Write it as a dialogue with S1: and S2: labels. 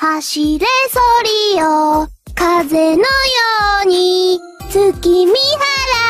S1: 走れソリよ。風のように月見原